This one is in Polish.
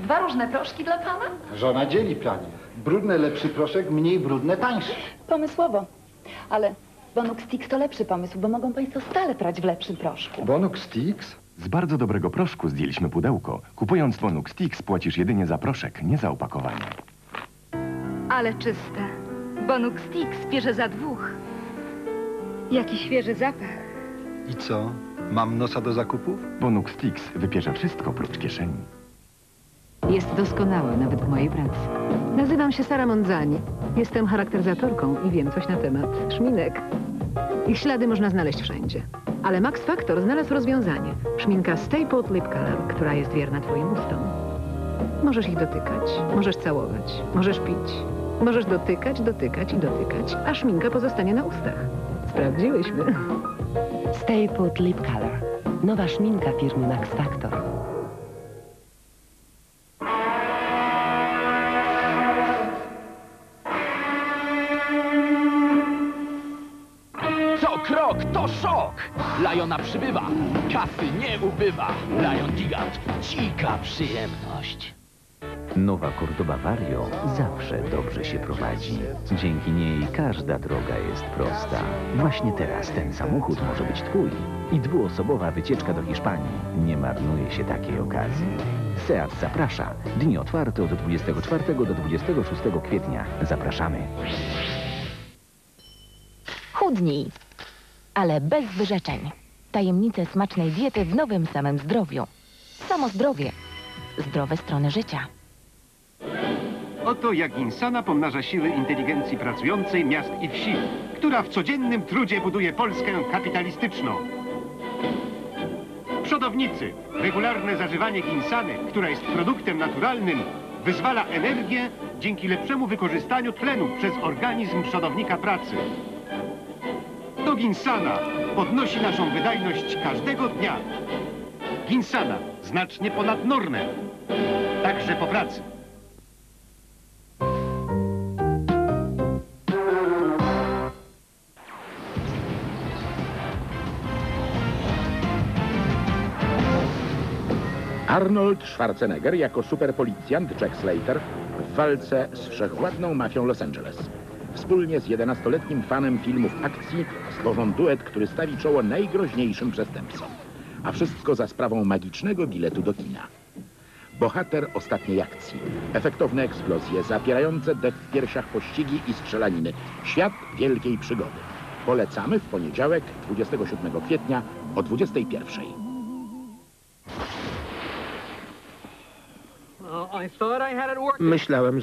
Dwa różne proszki dla pana? Żona dzieli planie. Brudne lepszy proszek, mniej brudne tańszy. Pomysłowo. Ale Bonuk Stix to lepszy pomysł, bo mogą państwo stale prać w lepszym proszku. Bonuk Stix? Z bardzo dobrego proszku zdjęliśmy pudełko. Kupując Bonuk Stix płacisz jedynie za proszek, nie za opakowanie. Ale czyste. Bonuk Stix bierze za dwóch. Jaki świeży zapach. I co? Mam nosa do zakupów? Bonuk Stix wypierze wszystko prócz kieszeni. Jest doskonała nawet w mojej pracy. Nazywam się Sara Monzani. Jestem charakteryzatorką i wiem coś na temat szminek. Ich ślady można znaleźć wszędzie. Ale Max Factor znalazł rozwiązanie. Szminka Stay Put Lip Color, która jest wierna twoim ustom. Możesz ich dotykać, możesz całować, możesz pić. Możesz dotykać, dotykać i dotykać, a szminka pozostanie na ustach. Sprawdziłyśmy. Stay Put Lip Color. Nowa szminka firmy Max Factor. Co krok to szok! Lajona przybywa, kasy nie ubywa. Lajon Gigant, dzika przyjemność. Nowa Cordoba Vario zawsze dobrze się prowadzi. Dzięki niej każda droga jest prosta. Właśnie teraz ten samochód może być twój. I dwuosobowa wycieczka do Hiszpanii. Nie marnuje się takiej okazji. Seat zaprasza. Dni otwarte od 24 do 26 kwietnia. Zapraszamy. Chudnij, ale bez wyrzeczeń. Tajemnice smacznej diety w nowym samym zdrowiu. Samo zdrowie. Zdrowe strony życia. Oto jak Insana pomnaża siły inteligencji pracującej miast i wsi, która w codziennym trudzie buduje Polskę kapitalistyczną. Przodownicy, regularne zażywanie Ginsany, która jest produktem naturalnym, wyzwala energię dzięki lepszemu wykorzystaniu tlenu przez organizm przodownika pracy. To Ginsana podnosi naszą wydajność każdego dnia. Ginsana znacznie ponad normę, także po pracy. Arnold Schwarzenegger jako superpolicjant Jack Slater w walce z wszechwładną mafią Los Angeles. Wspólnie z 11-letnim fanem filmów akcji stworzą duet, który stawi czoło najgroźniejszym przestępcom. A wszystko za sprawą magicznego biletu do kina. Bohater ostatniej akcji. Efektowne eksplozje, zapierające dech w piersiach pościgi i strzelaniny. Świat wielkiej przygody. Polecamy w poniedziałek 27 kwietnia o 21. Uh, I thought I had it working. Myślałem.